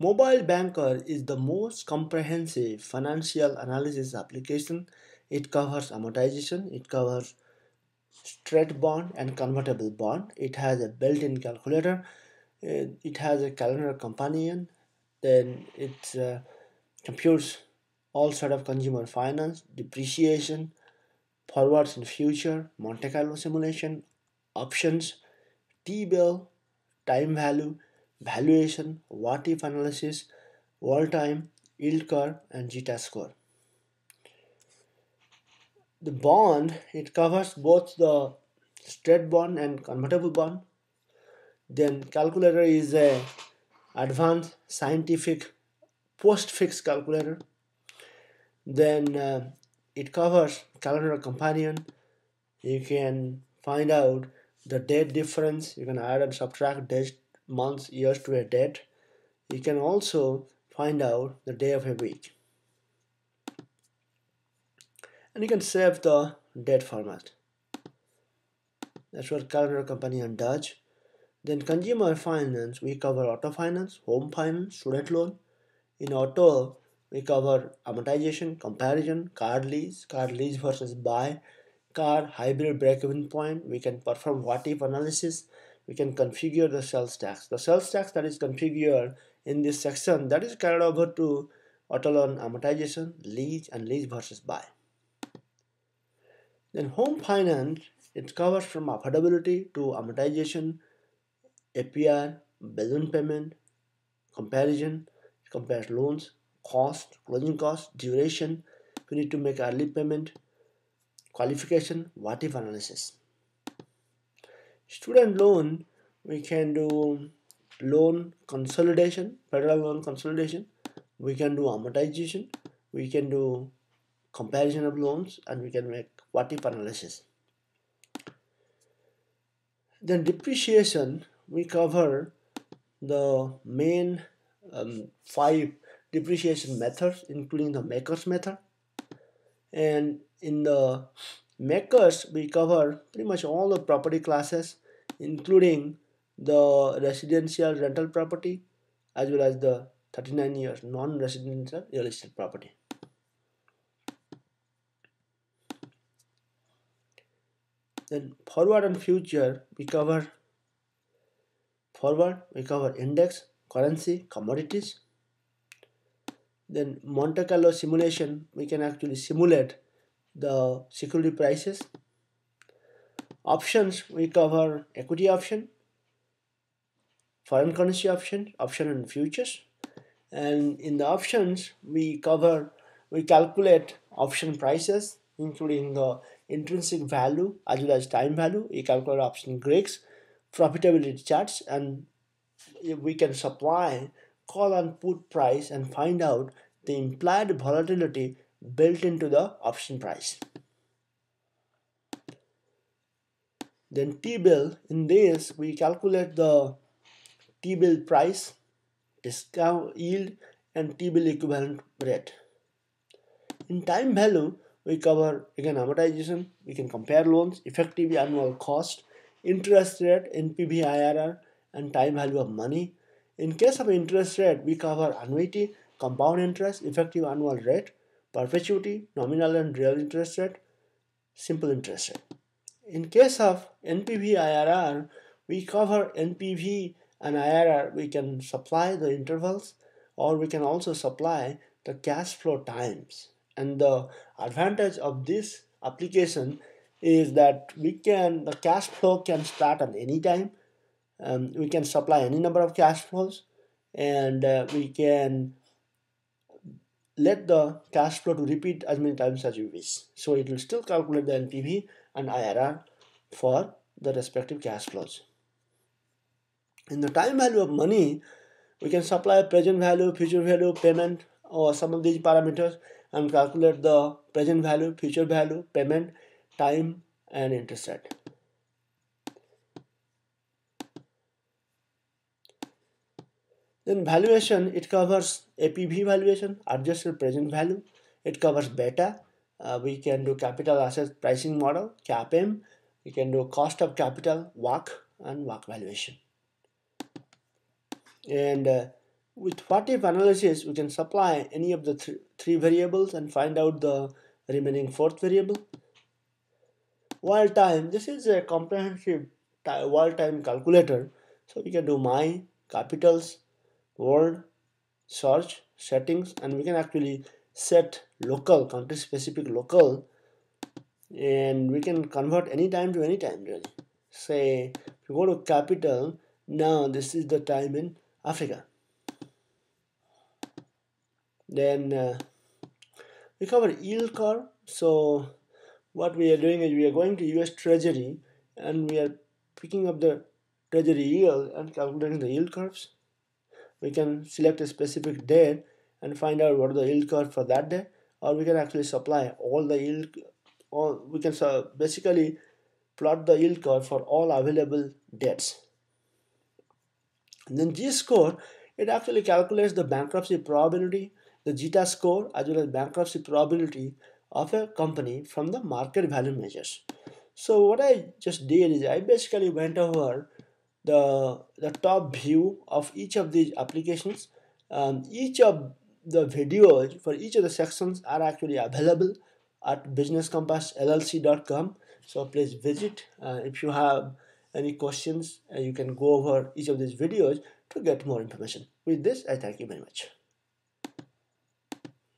Mobile Banker is the most comprehensive financial analysis application. It covers amortization, it covers straight bond and convertible bond. It has a built-in calculator. It has a calendar companion. Then it uh, computes all sort of consumer finance, depreciation, forwards and future, Monte Carlo simulation, options, T-bill, time value, valuation, what if analysis, world time, yield curve, and zeta score. The bond, it covers both the straight bond and convertible bond. Then calculator is a advanced scientific post-fix calculator. Then uh, it covers calendar companion. You can find out the date difference. You can add and subtract days months, years to a date. You can also find out the day of a week. And you can save the date format. That's what calendar companion does. Then consumer finance, we cover auto finance, home finance, student loan. In auto, we cover amortization, comparison, car lease, car lease versus buy, car hybrid break-even point. We can perform what-if analysis, we can configure the sales tax. The sales tax that is configured in this section that is carried over to auto loan amortization, lease and lease versus buy. Then home finance, it covers from affordability to amortization, APR, balloon payment, comparison, it compares loans, cost, closing cost, duration, we need to make early payment, qualification, what if analysis student loan we can do loan consolidation federal loan consolidation. We can do amortization. We can do comparison of loans and we can make what if analysis. Then depreciation we cover the main um, five depreciation methods including the MACRS method. And in the MACRS we cover pretty much all the property classes including the residential rental property as well as the 39 years non-residential real estate property. Then forward and future we cover forward we cover index currency commodities. Then Monte Carlo simulation we can actually simulate the security prices. Options, we cover equity option, foreign currency option, option and futures. And in the options, we cover, we calculate option prices, including the intrinsic value as well as time value. We calculate option Greeks, profitability charts, and we can supply call and put price and find out the implied volatility built into the option price. Then T-bill, in this we calculate the T-bill price, discount yield and T-bill equivalent rate. In time value, we cover again amortization, we can compare loans, effective annual cost, interest rate, NPV IRR and time value of money. In case of interest rate, we cover annuity, compound interest, effective annual rate, perpetuity, nominal and real interest rate, simple interest rate. In case of NPV IRR, we cover NPV and IRR, we can supply the intervals or we can also supply the cash flow times. And the advantage of this application is that we can, the cash flow can start at any time. Um, we can supply any number of cash flows and uh, we can let the cash flow to repeat as many times as you wish. So it will still calculate the NPV and IRR for the respective cash flows. In the time value of money, we can supply present value, future value, payment or some of these parameters and calculate the present value, future value, payment, time and interest rate. Then valuation, it covers APV valuation, adjusted present value. It covers beta. Uh, we can do capital asset pricing model, CAPM. We can do cost of capital, WACC, and WACC valuation. And uh, with what if analysis, we can supply any of the th three variables and find out the remaining fourth variable. World time, this is a comprehensive world time calculator. So we can do my, capitals, word, search, settings, and we can actually set local, country specific local, and we can convert any time to any time really. Say, if you go to capital, now this is the time in Africa. Then uh, we cover yield curve. So what we are doing is we are going to US Treasury and we are picking up the Treasury yield and calculating the yield curves we can select a specific date and find out what the yield curve for that day or we can actually supply all the yield or we can uh, basically plot the yield curve for all available dates and then Z score it actually calculates the bankruptcy probability the zeta score as well as bankruptcy probability of a company from the market value measures. So what I just did is I basically went over the, the top view of each of these applications. Um, each of the videos for each of the sections are actually available at businesscompassllc.com. So please visit. Uh, if you have any questions, uh, you can go over each of these videos to get more information. With this, I thank you very much.